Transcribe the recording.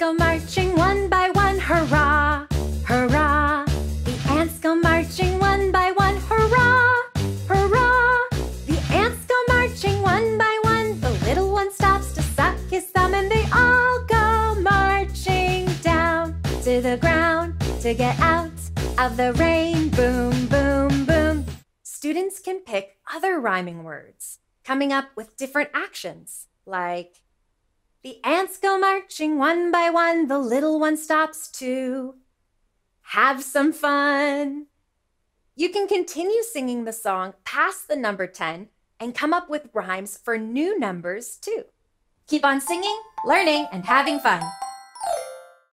go marching one by one, hurrah, hurrah. The ants go marching one by one, hurrah, hurrah. The ants go marching one by one. The little one stops to suck his thumb, and they all go marching down to the ground to get out of the rain. Boom, boom, boom. Students can pick other rhyming words, coming up with different actions, like the ants go marching one by one, the little one stops to have some fun. You can continue singing the song past the number 10 and come up with rhymes for new numbers too. Keep on singing, learning, and having fun.